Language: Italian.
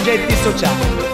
soggetti sociali.